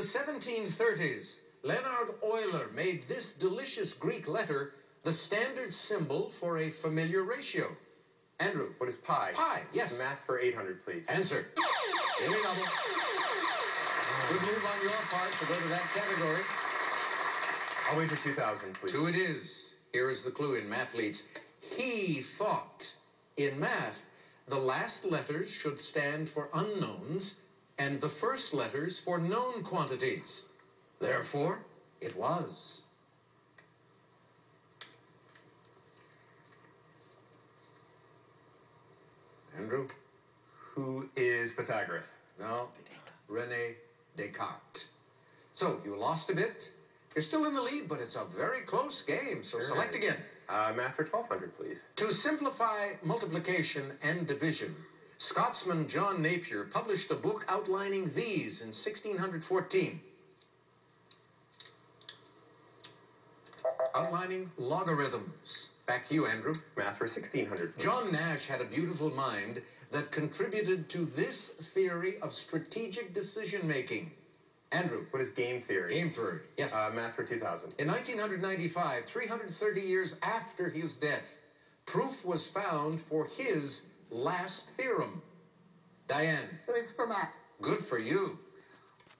the 1730s, Leonhard Euler made this delicious Greek letter the standard symbol for a familiar ratio. Andrew. What is pi? Pi, yes. Math for 800, please. Answer. Double. Good move on your part to go to that category. I'll wait to 2000, please. Two it is. Here is the clue in Mathletes. He thought. In math, the last letters should stand for unknowns and the first letters for known quantities. Therefore, it was. Andrew? Who is Pythagoras? No, Rene Descartes. So you lost a bit. You're still in the lead, but it's a very close game, so Sure select is. again. Uh, math for 1200, please. To simplify multiplication and division, Scotsman John Napier published a book outlining these in 1614. Outlining logarithms. Back to you, Andrew. Math for 1600, please. John Nash had a beautiful mind that contributed to this theory of strategic decision making. Andrew, What is game theory? game theory. Yes. Uh, math for 2000. In 1995, 330 years after his death, proof was found for his last theorem. Diane, It was Fermat. good for you.